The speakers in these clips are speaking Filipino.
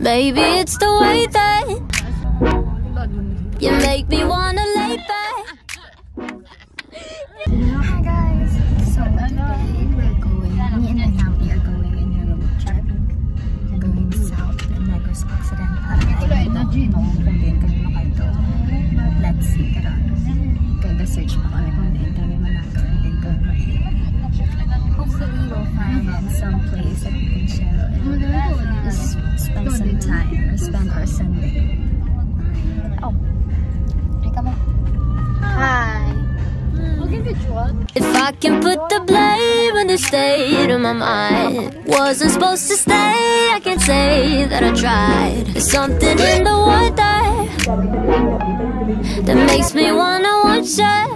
Maybe it's the way that you make me wanna lay back. Hi guys! So today we're going, me and my family are going in a road trip. Going south to Negros Occidental. I don't know kung din kami makalito. But let's see karon. Kaya search pa kami kung din kami managaw and din kami Hopefully we'll find some place that we can chill and just spend some time spend our Sunday. Oh. Hi kami. Hi! If I can put the blame in the state of my mind, wasn't supposed to stay. I can't say that I tried. There's something in the water that makes me wanna watch it.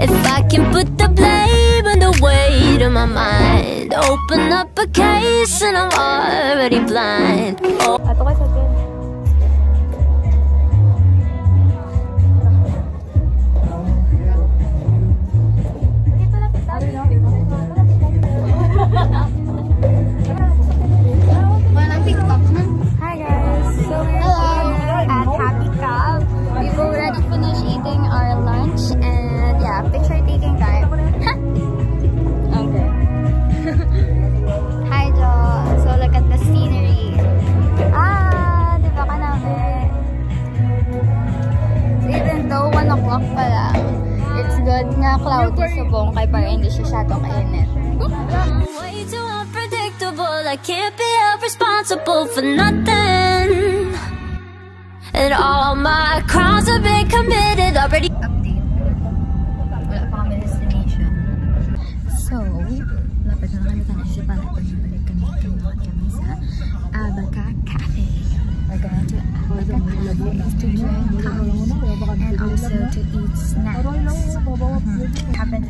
If I can put the blame in the weight of my mind, open up a case and I'm already blind. Oh. I can't be held responsible for nothing. And all my crimes have been committed already. update.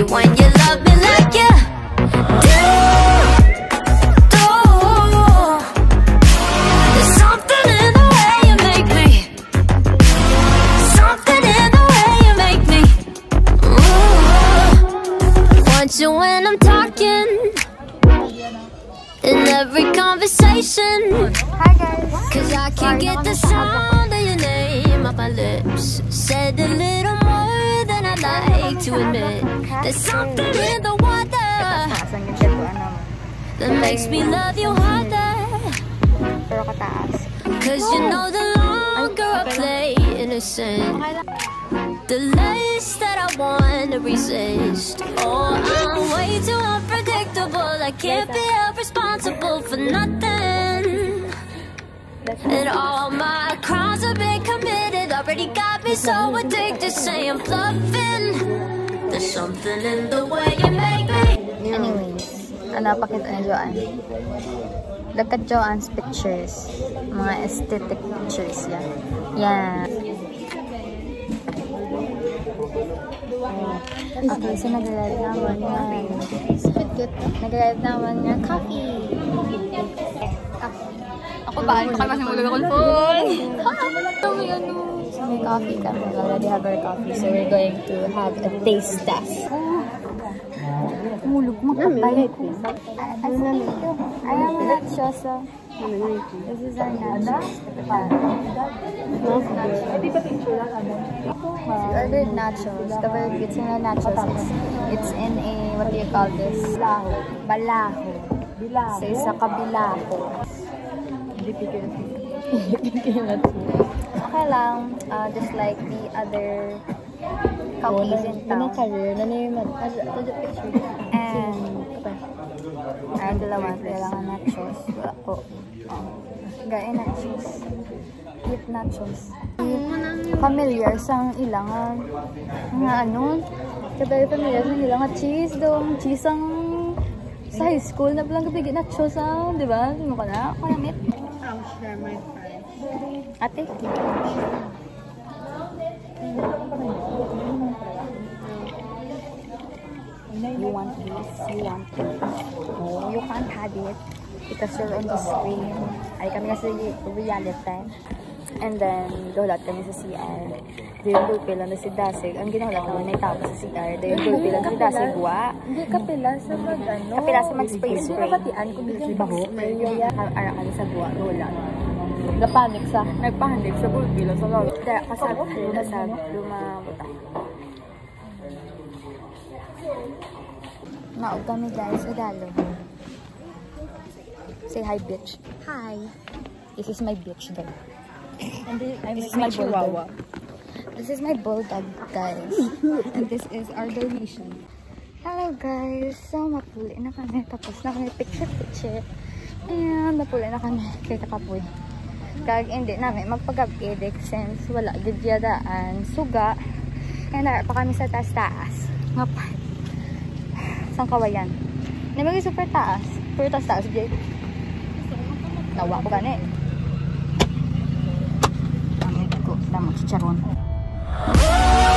you love me like yeah, there's something in the way you make me something in the way you make me want you when I'm talking. In every conversation. Hi guys! Cause I can get the sound of your name off my lips. Said a little I'd to admit. There's something in the water Asan yung katuan naman? that makes me love you harder. Cause you know the longer I play innocent, the less that I wanna resist. Oh, I'm way too unpredictable. I can't be held responsible for nothing. And all my crimes have been committed. Already me so addicted. Say I'm bluffing. There's something in the way you make me. Anyways, ano pakita ni Joanne? Look at Joanne's pictures. Mga aesthetic pictures yan. Yan. Okay, so nag-live naman yan. Nag-live naman yan. Coffee! Ako ba? Ano ka kasi mulog akong phone? So may coffee kami. We already have our coffee. So we're going to have a taste test. Mulog mo kapay. Ano na ito? I am nachos. oh. This is our nachos. We ordered nachos. Good thing on nachos is it's in a, what do you call this? Balaho. Balaho. So, isa kabilaho. Okay lang. Uh, just like the other coffees in town. And, ayun dalawa, kailangan nachos. Wala po. Gaya na cheese. Eat nachos. Familiar sang ilangan. Nga ano? Kabay familiar sang ilangan cheese dong. Cheese ang sa high school na palang kapigit nachos ang, di ba? Ano ka na? Karamit. I'll share my fries. Ate. You want this? You want this? No, you can't have it because you're on the screen. Ay kami sa reality. And then, gulat kami sa CR. Doon gulpi lang na si Dasig. Ang ginahulat naman na itapos sa CR. Doon gulpi lang si Dasig wa. Hindi kapila sa mag ano. Kapila sa mag-spray Hindi spray. nabatian ko biglang baho. Ara kami sa guwa. Wala. Napanik sa. Nagpahandig sa gulpi lang sa lolo. Kaya kasab, kasab, lumabuta. Maog kami guys sa Galo. Say hi, bitch. Hi. This is my bitch dog. Hindi, I This is my chihuahua. This is my bulldog, guys. And this is our Dalmatian. Hello, guys. So, mapuli na kami. Tapos na kami picture-picture. Ayan, mapuli na kami. Kay Kakapoy. Kag hindi namin magpag-upedit since wala gidyadaan suga. And na pa kami sa taas-taas. Nga pa. Sang kawayan. Namagi super taas. Pero taas-taas, Jake. Nawa ko gani. Damit ko. Damo chicharon. Oh!